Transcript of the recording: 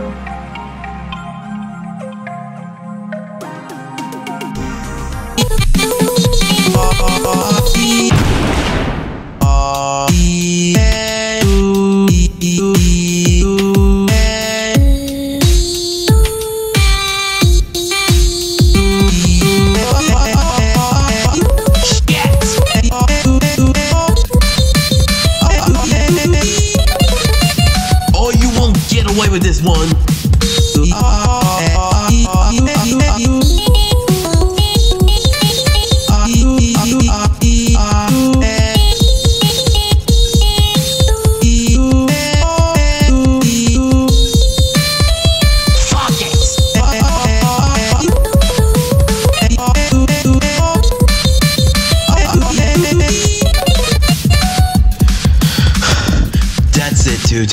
you. Away with this one. Fuck it. That's it, dude.